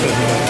Austin.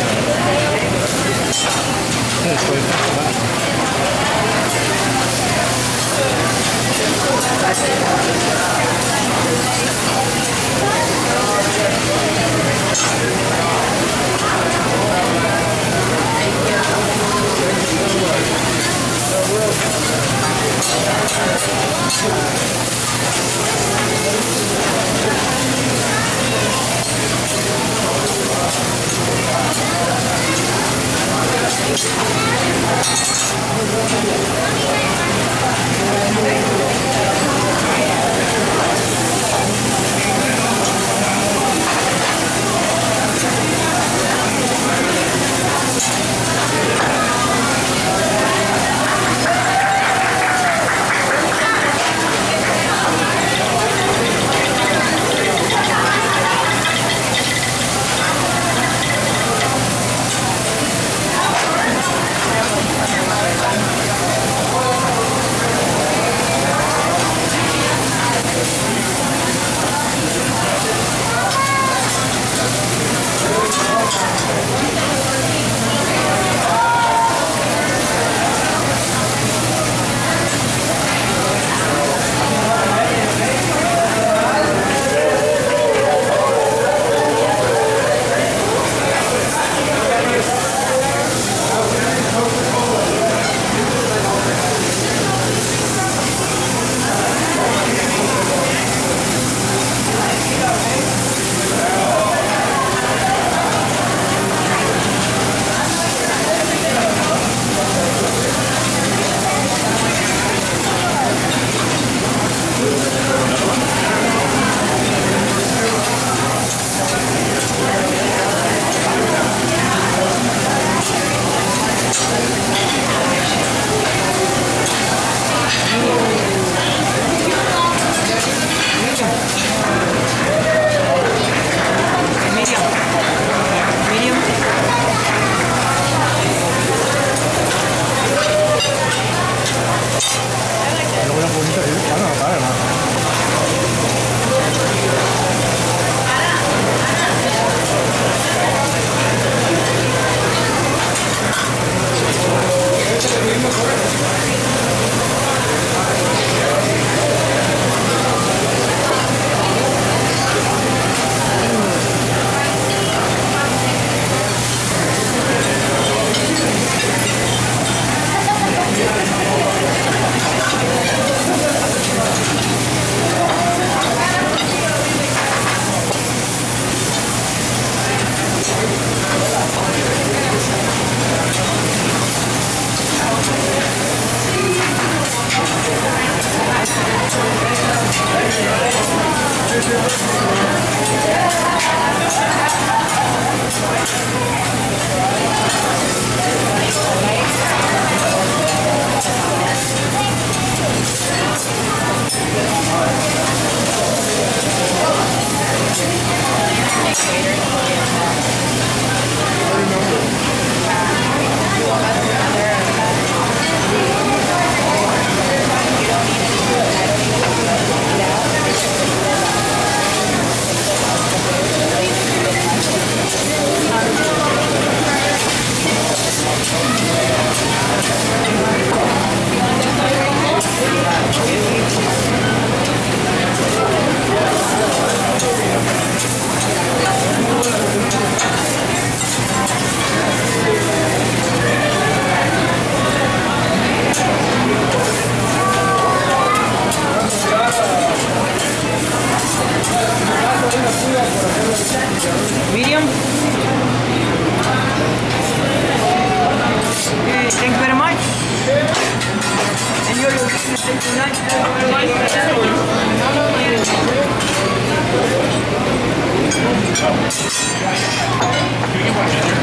Thank you very much. And you're tonight. Thank you very much. Do you want to